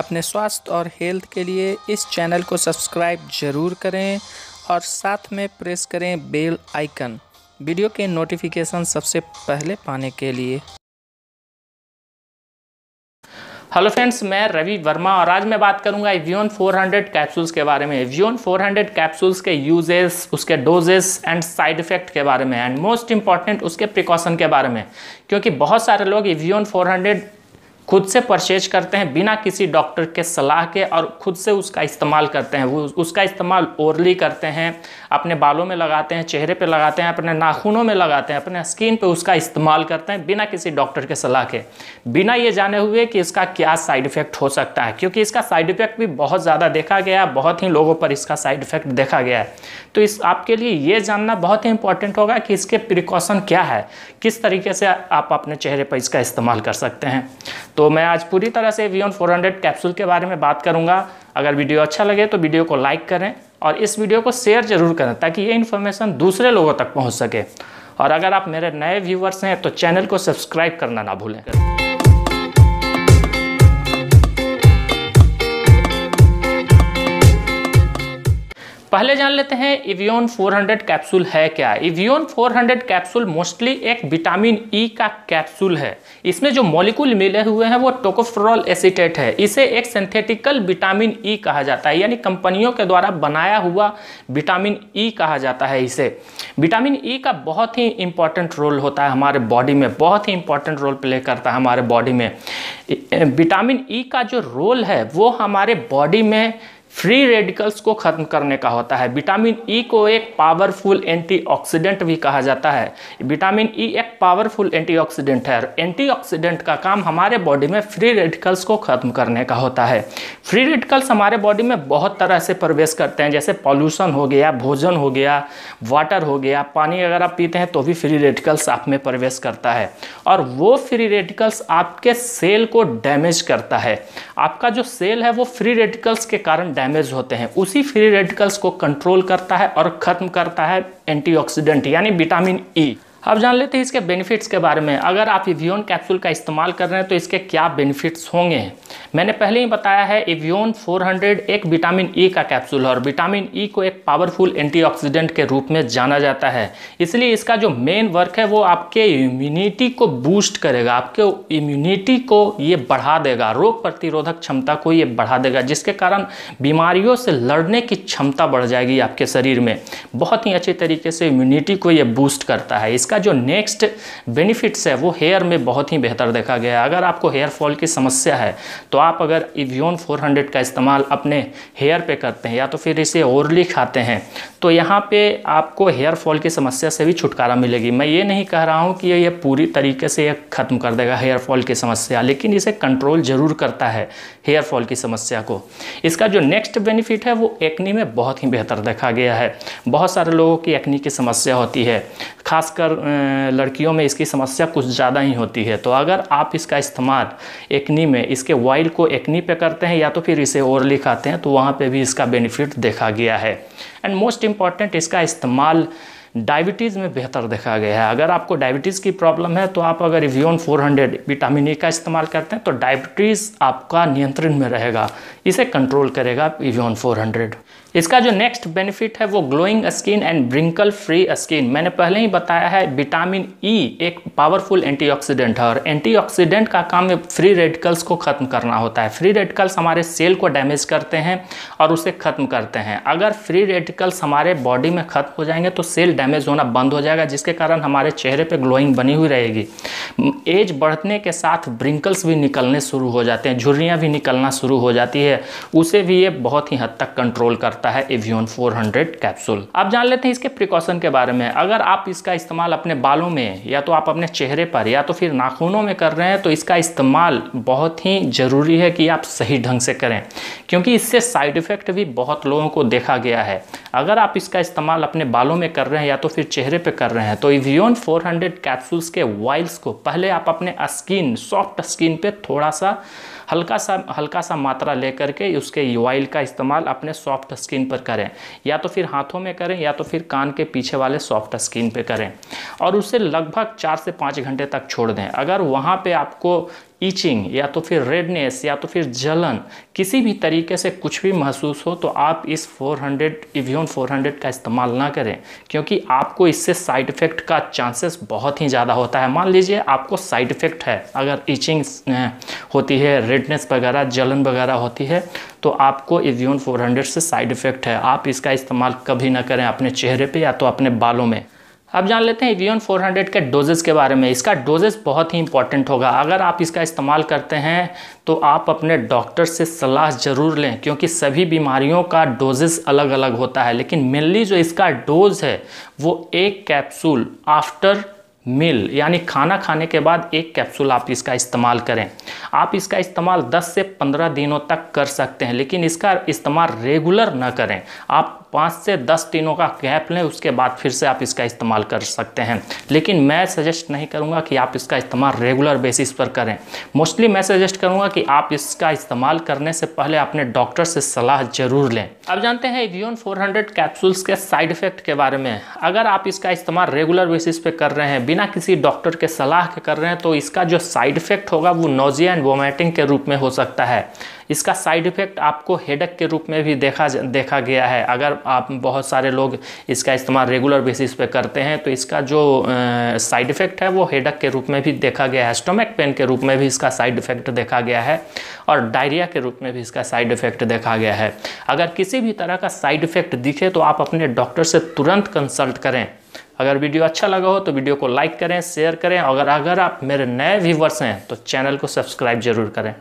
अपने स्वास्थ्य और हेल्थ के लिए इस चैनल को सब्सक्राइब ज़रूर करें और साथ में प्रेस करें बेल आइकन। वीडियो के नोटिफिकेशन सबसे पहले पाने के लिए। हेलो फ्रेंड्स, मैं रवि वर्मा और आज मैं बात करूँगा एवियन 400 कैप्सूल्स के बारे में। एवियन 400 कैप्सूल्स के यूजेस उसके डोजेस एंड साइड इफ़ेक्ट के बारे में। एंड मोस्ट इंपॉर्टेंट उसके प्रिकॉशन के बारे में। क्योंकि बहुत सारे लोग एवियन 400 खुद से परचेज करते हैं बिना किसी डॉक्टर के सलाह के और खुद से उसका इस्तेमाल करते हैं। वो उसका इस्तेमाल ओरली करते हैं, अपने बालों में लगाते हैं, चेहरे पे लगाते हैं, अपने नाखूनों में लगाते हैं, अपने स्किन पे उसका इस्तेमाल करते हैं बिना किसी डॉक्टर के सलाह के। बिना ये जाने हुए कि इसका क्या साइड इफ़ेक्ट हो सकता है, क्योंकि इसका साइड इफ़ेक्ट भी बहुत ज़्यादा देखा गया है, बहुत ही लोगों पर इसका साइड इफ़ेक्ट देखा गया है। तो इस, आपके लिए ये जानना बहुत ही इंपॉर्टेंट होगा कि इसके प्रिकॉशन क्या है, किस तरीके से आप अपने चेहरे पर इसका इस्तेमाल कर सकते हैं। तो मैं आज पूरी तरह से वी वीओन 400 कैप्सूल के बारे में बात करूँगा। अगर वीडियो अच्छा लगे तो वीडियो को लाइक करें और इस वीडियो को शेयर ज़रूर करें ताकि ये इन्फॉर्मेशन दूसरे लोगों तक पहुँच सके। और अगर आप मेरे नए व्यूवर्स हैं तो चैनल को सब्सक्राइब करना ना भूलें। पहले जान लेते हैं, इवियोन 400 कैप्सूल है क्या? इवियोन 400 कैप्सूल मोस्टली एक विटामिन ई e का कैप्सूल है। इसमें जो मॉलिक्यूल मिले हुए हैं, वो टोकोफ्रोल एसिटेट है। इसे एक सिंथेटिकल विटामिन ई e कहा जाता है, यानी कंपनियों के द्वारा बनाया हुआ विटामिन ई e कहा जाता है इसे। विटामिन ई का बहुत ही इंपॉर्टेंट रोल होता है हमारे बॉडी में, बहुत ही इंपॉर्टेंट रोल प्ले करता है हमारे बॉडी में। विटामिन ई का जो रोल है, वो हमारे बॉडी में फ्री रेडिकल्स को खत्म करने का होता है। विटामिन ई e को एक पावरफुल एंटीऑक्सीडेंट भी कहा जाता है। विटामिन ई e एक पावरफुल एंटीऑक्सीडेंट है एंटीऑक्सीडेंट का काम हमारे बॉडी में फ्री रेडिकल्स को खत्म करने का होता है। फ्री रेडिकल्स हमारे बॉडी में बहुत तरह से प्रवेश करते हैं, जैसे पॉल्यूशन हो गया, भोजन हो गया वाटर हो गया, पानी अगर आप पीते हैं तो भी फ्री रेडिकल्स आप में प्रवेश करता है। और वो फ्री रेडिकल्स आपके सेल को डैमेज करता है। आपका जो सेल है वो फ्री रेडिकल्स के कारण डैमेज होते हैं उसी फ्री रेडिकल्स को कंट्रोल करता है और ख़त्म करता है एंटीऑक्सीडेंट यानी विटामिन ई e. अब जान लेते हैं इसके बेनिफिट्स के बारे में। अगर आप इवियोन कैप्सूल का इस्तेमाल कर रहे हैं तो इसके क्या बेनिफिट्स होंगे? मैंने पहले ही बताया है इवियोन 400 एक विटामिन ई e का कैप्सूल है, और विटामिन ई e को एक पावरफुल एंटीऑक्सीडेंट के रूप में जाना जाता है। इसलिए इसका जो मेन वर्क है, वो आपके इम्यूनिटी को बूस्ट करेगा। आपके इम्यूनिटी को ये बढ़ा देगा। रोग प्रतिरोधक क्षमता को ये बढ़ा देगा, जिसके कारण बीमारियों से लड़ने की क्षमता बढ़ जाएगी आपके शरीर में। बहुत ही अच्छे तरीके से इम्यूनिटी को ये बूस्ट करता है। इसका जो नेक्स्ट बेनिफिट्स है, वो हेयर में बहुत ही बेहतर देखा गया है। अगर आपको हेयर फॉल की समस्या है तो आप अगर इवियोन 400 का इस्तेमाल अपने हेयर पे करते हैं या तो फिर इसे ओरली खाते हैं तो यहाँ पे आपको हेयर फॉल की समस्या से भी छुटकारा मिलेगी। मैं ये नहीं कह रहा हूँ कि ये पूरी तरीके से ये ख़त्म कर देगा हेयर फॉल की समस्या, लेकिन इसे कंट्रोल ज़रूर करता है हेयर फॉल की समस्या को। इसका जो नेक्स्ट बेनिफिट है, वो एक्नी में बहुत ही बेहतर देखा गया है। बहुत सारे लोगों की एक्नी की समस्या होती है। खासकर लड़कियों में इसकी समस्या कुछ ज़्यादा ही होती है। तो अगर आप इसका इस्तेमाल एक्नी में, इसके वाइल को एक्नी पे करते हैं या तो फिर इसे ओरली खाते हैं तो वहाँ पे भी इसका बेनिफिट देखा गया है। एंड मोस्ट इंपॉर्टेंट इसका इस्तेमाल डायबिटीज़ में बेहतर देखा गया है। अगर आपको डायबिटीज़ की प्रॉब्लम है तो आप अगर इवियोन 400 विटामिन ई का इस्तेमाल करते हैं तो डायबिटीज़ आपका नियंत्रण में रहेगा। इसे कंट्रोल करेगा इवियोन 400 इसका जो नेक्स्ट बेनिफिट है, वो glowing skin and wrinkle free skin मैंने पहले ही बताया है विटामिन ई e एक पावरफुल एंटीऑक्सीडेंट है, और एंटीऑक्सीडेंट का काम फ्री रेडिकल्स को ख़त्म करना होता है। फ्री रेडिकल्स हमारे सेल को डैमेज करते हैं और उसे ख़त्म करते हैं। अगर फ्री रेडिकल्स हमारे बॉडी में ख़त्म हो जाएँगे तो सेल डैमेज होना बंद हो जाएगा, जिसके कारण हमारे चेहरे पर ग्लोइंग बनी हुई रहेगी। एज बढ़ने के साथ ब्रिंकल्स भी निकलने शुरू हो जाते हैं, झुर्रियाँ भी निकलना शुरू हो जाती है। उसे भी ये बहुत ही हद तक कंट्रोल करता करता है एवियन 400 कैप्सूल अब जान लेते हैं इसके प्रिकॉशन के बारे में। अगर आप इसका इस्तेमाल अपने बालों में, या तो आप अपने चेहरे पर, या तो फिर नाखूनों में कर रहे हैं तो इसका इस्तेमाल बहुत ही ज़रूरी है कि आप सही ढंग से करें। क्योंकि इससे साइड इफ़ेक्ट भी बहुत लोगों को देखा गया है। अगर आप इसका इस्तेमाल अपने बालों में कर रहे हैं, या तो फिर चेहरे पे कर रहे हैं तो इवियोन 400 कैप्सूल्स के वाइल्स को पहले आप अपने स्किन सॉफ्ट स्किन पे थोड़ा सा हल्का सा हल्का सा मात्रा लेकर के उसके ऑयल का इस्तेमाल अपने सॉफ्ट स्किन पर करें। या तो फिर हाथों में करें, या तो फिर कान के पीछे वाले सॉफ्ट स्किन पर करें। और उसे लगभग चार से पाँच घंटे तक छोड़ दें। अगर वहाँ पर आपको ईचिंग या तो फिर रेडनेस या तो फिर जलन, किसी भी तरीके से कुछ भी महसूस हो तो आप इस 400 हंड्रेड इवियन 400 का इस्तेमाल ना करें, क्योंकि आपको इससे साइड इफ़ेक्ट का चांसेस बहुत ही ज़्यादा होता है। मान लीजिए आपको साइड इफ़ेक्ट है, अगर ईचिंग होती है रेडनेस वगैरह, जलन वगैरह होती है तो आपको इवियन 400 से साइड इफ़ेक्ट है। आप इसका इस्तेमाल कभी ना करें अपने चेहरे पर या तो अपने बालों में। अब जान लेते हैं इवियन 400 के डोजेस के बारे में। इसका डोजेस बहुत ही इंपॉर्टेंट होगा। अगर आप इसका इस्तेमाल करते हैं तो आप अपने डॉक्टर से सलाह ज़रूर लें, क्योंकि सभी बीमारियों का डोजेस अलग अलग होता है। लेकिन मेनली जो इसका डोज है, वो एक कैप्सूल आफ्टर मिल यानी खाना खाने के बाद एक कैप्सूल आप इसका इस्तेमाल करें। आप इसका इस्तेमाल 10 से 15 दिनों तक कर सकते हैं, लेकिन इसका इस्तेमाल रेगुलर ना करें। आप पाँच से दस दिनों का गैप लें, उसके बाद फिर से आप इसका इस्तेमाल कर सकते हैं। लेकिन मैं सजेस्ट नहीं करूँगा कि आप इसका इस्तेमाल रेगुलर बेसिस पर करें। मोस्टली मैं सजेस्ट करूँगा कि आप इसका इस्तेमाल करने से पहले अपने डॉक्टर से सलाह ज़रूर लें। अब जानते हैं इवियन 400 कैप्सूल्स के साइड इफ़ेक्ट के बारे में। अगर आप इसका इस्तेमाल रेगुलर बेसिस पे कर रहे हैं, बिना किसी डॉक्टर के सलाह के कर रहे हैं तो इसका जो साइड इफ़ेक्ट होगा वो नोजिया एंड वोमेटिंग के रूप में हो सकता है। इसका साइड इफ़ेक्ट आपको हेडक के रूप में भी देखा देखा गया है। अगर आप बहुत सारे लोग इसका इस्तेमाल रेगुलर बेसिस पे करते हैं तो इसका जो साइड इफ़ेक्ट है वो हेडक के रूप में भी देखा गया है स्टोमक पेन के रूप में भी इसका साइड इफ़ेक्ट देखा गया है और डायरिया के रूप में भी इसका साइड इफ़ेक्ट देखा गया है। अगर किसी भी तरह का साइड इफ़ेक्ट दिखे तो आप अपने डॉक्टर से तुरंत कंसल्ट करें। अगर वीडियो अच्छा लगा हो तो वीडियो को लाइक करें शेयर करें अगर अगर आप मेरे नए व्यूवर्स हैं तो चैनल को सब्सक्राइब ज़रूर करें।